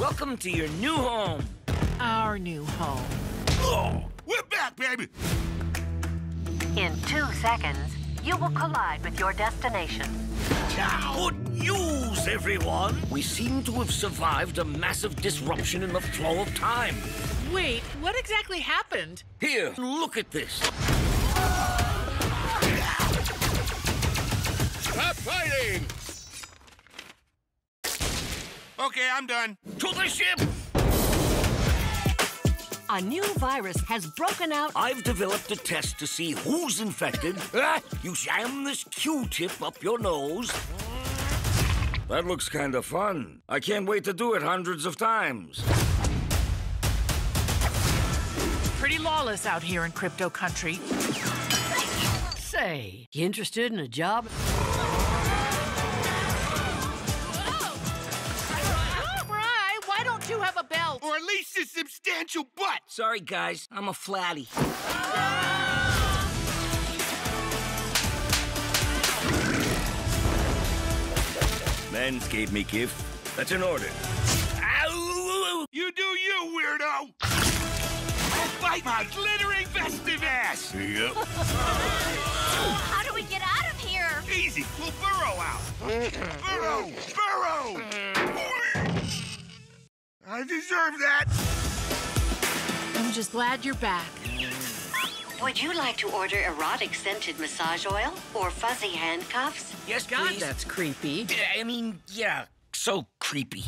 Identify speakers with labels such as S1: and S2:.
S1: Welcome to your new home.
S2: Our new home.
S3: Oh, we're back, baby.
S4: In two seconds, you will collide with your destination.
S1: Good news, everyone. We seem to have survived a massive disruption in the flow of time.
S2: Wait, what exactly happened?
S1: Here, look at this.
S3: Stop fighting! Okay, I'm done.
S1: To the ship!
S4: A new virus has broken out.
S1: I've developed a test to see who's infected. Ah, you jam this Q-tip up your nose. That looks kind of fun. I can't wait to do it hundreds of times.
S2: Pretty lawless out here in crypto country.
S5: Say, you interested in a job?
S3: Substantial butt.
S1: Sorry, guys. I'm a flatty. Manscaped me, gift. That's an order. Ow!
S3: You do you, weirdo. I'll bite my glittering festive ass.
S1: Yep.
S6: How do we get out of here?
S3: Easy, we'll burrow out. burrow, burrow. I deserve that.
S2: I'm just glad you're back.
S4: Would you like to order erotic scented massage oil or fuzzy handcuffs?
S1: Yes,
S5: God,
S1: please.
S5: that's creepy.
S1: I mean, yeah, so creepy.